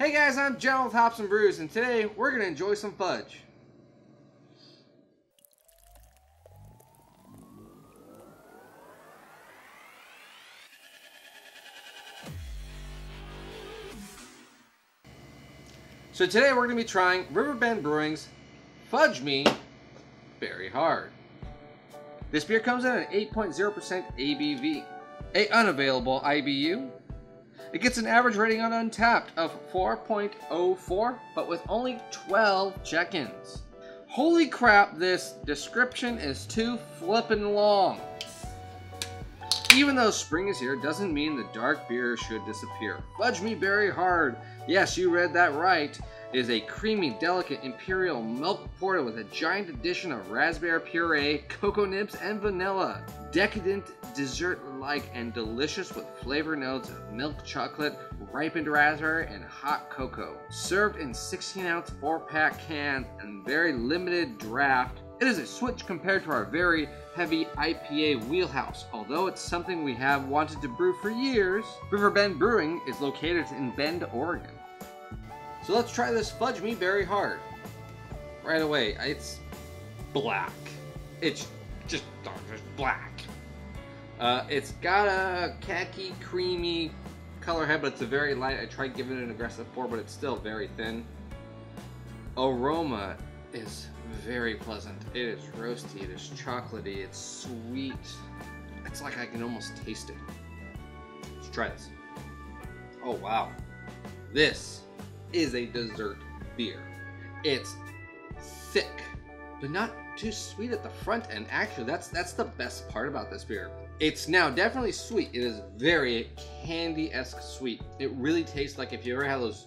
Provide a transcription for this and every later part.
Hey guys, I'm John with Hops and Brews, and today we're going to enjoy some fudge. So today we're going to be trying Riverbend Brewing's Fudge Me Berry Hard. This beer comes in at 8.0% ABV, a unavailable IBU, it gets an average rating on Untappd of 4.04, but with only 12 check-ins. Holy crap, this description is too flippin' long. Even though spring is here doesn't mean the dark beer should disappear. Fudge me berry hard. Yes, you read that right. Is a creamy, delicate imperial milk porter with a giant addition of raspberry puree, cocoa nibs, and vanilla. Decadent, dessert-like, and delicious with flavor notes of milk chocolate, ripened raspberry, and hot cocoa. Served in 16-ounce 4-pack cans and very limited draft, it is a switch compared to our very heavy IPA wheelhouse. Although it's something we have wanted to brew for years, Riverbend Brewing is located in Bend, Oregon. So let's try this Fudge Me Berry Hard. Right away, it's black. It's just, dark, just black. Uh, it's got a khaki, creamy color head, but it's a very light. I tried giving it an aggressive pour, but it's still very thin. Aroma is very pleasant. It is roasty, it is chocolatey, it's sweet. It's like I can almost taste it. Let's try this. Oh wow. This is a dessert beer. It's thick, but not too sweet at the front end. Actually, that's that's the best part about this beer. It's now definitely sweet. It is very candy-esque sweet. It really tastes like if you ever had those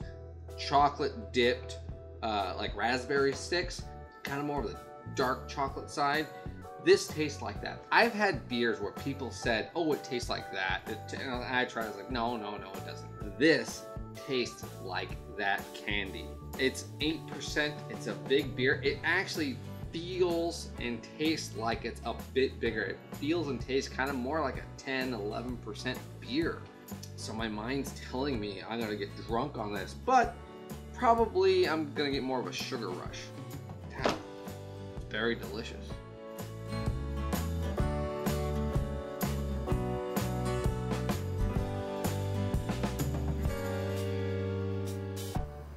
chocolate dipped uh, like raspberry sticks, kind of more of the dark chocolate side. This tastes like that. I've had beers where people said, "Oh, it tastes like that," and I tried. I was like, "No, no, no, it doesn't." This tastes like that candy. It's 8%, it's a big beer. It actually feels and tastes like it's a bit bigger. It feels and tastes kind of more like a 10, 11% beer. So my mind's telling me I'm gonna get drunk on this, but probably I'm gonna get more of a sugar rush. Damn, very delicious.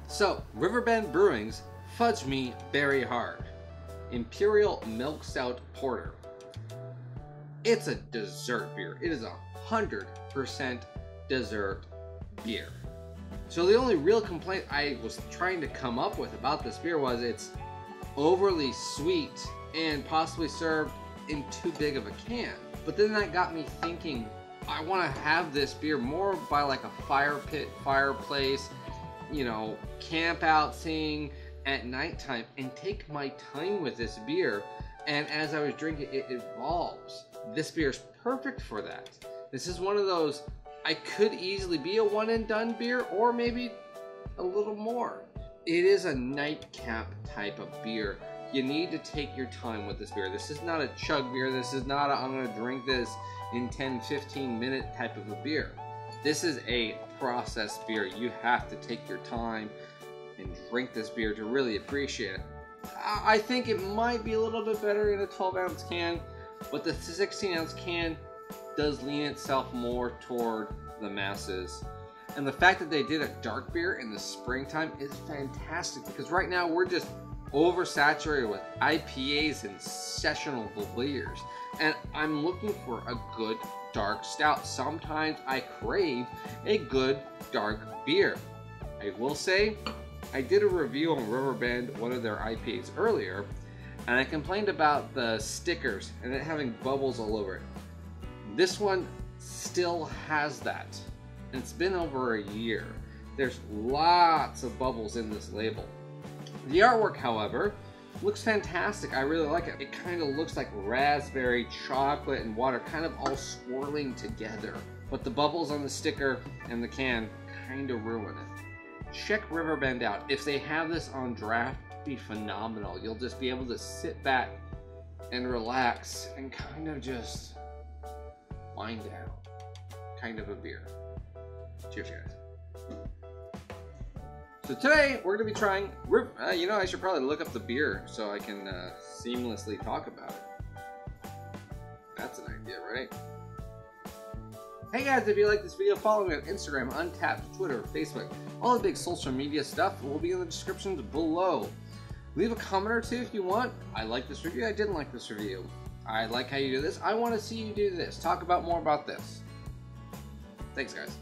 So, Riverbend Brewing's Fudge Me Berry Hard Imperial Milk Stout Porter. It's a dessert beer. It is a 100% dessert beer. So the only real complaint I was trying to come up with about this beer was it's overly sweet and possibly served in too big of a can. But then that got me thinking, I want to have this beer more by like a fire pit, fireplace, you know, camp out thing at nighttime and take my time with this beer. And as I was drinking, it evolves. This beer is perfect for that. This is one of those, I could easily be a one and done beer or maybe a little more. It is a nightcap type of beer. You need to take your time with this beer. This is not a chug beer. This is not a, I'm gonna drink this in 10, 15 minute type of a beer. This is a processed beer. You have to take your time and drink this beer to really appreciate it. I think it might be a little bit better in a 12 ounce can, but the 16 ounce can does lean itself more toward the masses. And the fact that they did a dark beer in the springtime is fantastic because right now we're just oversaturated with IPAs and sessional beers. And I'm looking for a good dark stout. Sometimes I crave a good dark beer. I will say, I did a review on Riverbend, one of their IPAs earlier, and I complained about the stickers and it having bubbles all over it. This one still has that. And it's been over a year. There's lots of bubbles in this label. The artwork, however, looks fantastic. I really like it. It kind of looks like raspberry, chocolate, and water kind of all swirling together. But the bubbles on the sticker and the can kind of ruin it. Check Riverbend out. If they have this on draft, be phenomenal. You'll just be able to sit back and relax and kind of just wind down. Kind of a beer. Cheers, guys. So today we're going to be trying. Uh, you know, I should probably look up the beer so I can uh, seamlessly talk about it. That's an idea, right? Hey guys, if you like this video, follow me on Instagram, Untappd, Twitter, Facebook. All the big social media stuff will be in the descriptions below. Leave a comment or two if you want. I like this review, I didn't like this review. I like how you do this. I want to see you do this. Talk about more about this. Thanks, guys.